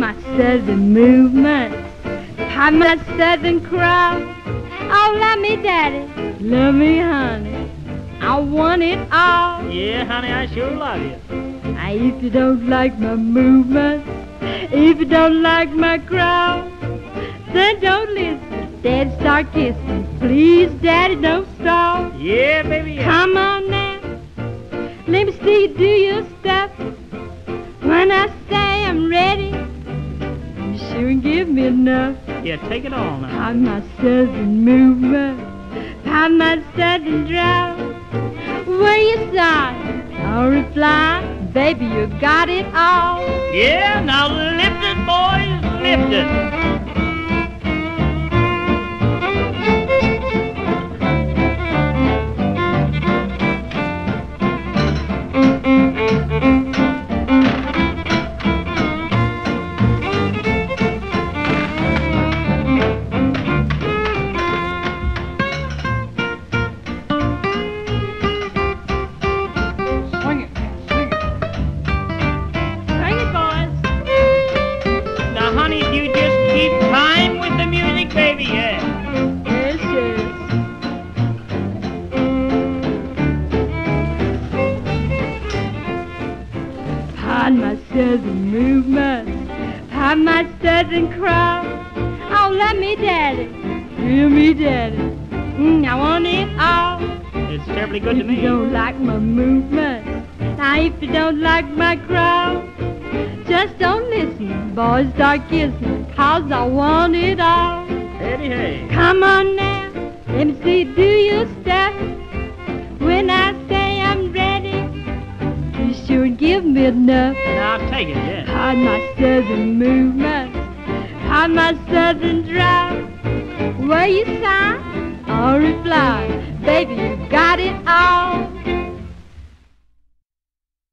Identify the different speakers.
Speaker 1: southern movement. Pop my southern crowd. Oh, love me, daddy. Love me, honey. I want it all.
Speaker 2: Yeah, honey, I sure love you.
Speaker 1: Now, if you don't like my movement, if you don't like my crowd, then don't listen. Daddy, start kissing. Please, daddy, don't stop.
Speaker 2: Yeah, baby. Yeah.
Speaker 1: Come on now. Let me see you do your stuff. When I give me enough.
Speaker 2: Yeah, take it all now.
Speaker 1: I'm my southern movement. I'm my southern drought. Where you sign? I'll reply, baby, you got it all.
Speaker 2: Yeah, now lift it, boys, lift it.
Speaker 1: Pardon my southern movement. find my southern crowd. Oh, let me, daddy. Hear me, daddy. Mm, I want it all.
Speaker 2: It's terribly good to me.
Speaker 1: if you don't like my movement, now if you don't like my crowd, just don't listen. Boys, start kissing, cause I want it all.
Speaker 2: Eddie, hey.
Speaker 1: Come on now, let me see you do your stuff. When I say I'm ready, you sure give me enough.
Speaker 2: Yeah.
Speaker 1: Pardon my southern movement, hide my southern drought. Where you sign, I'll reply, baby, you got it all.